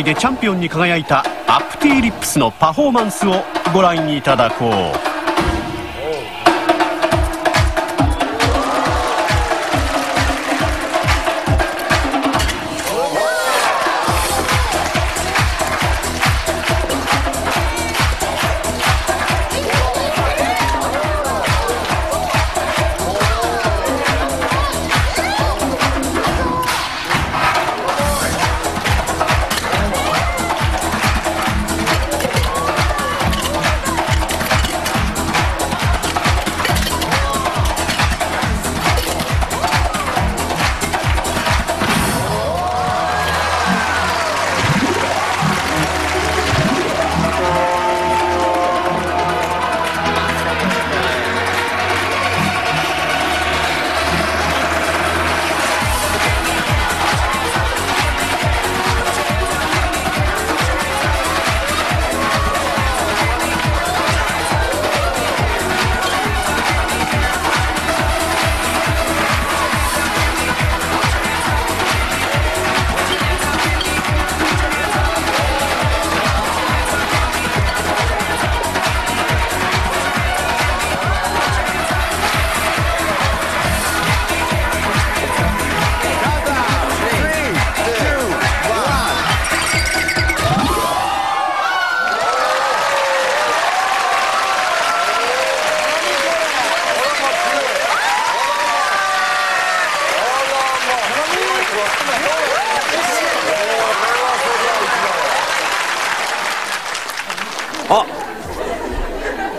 でチャンピオンに輝いたアップティーリップスのパフォーマンスをご覧いただこう。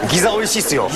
ギザ美味しいっすよ。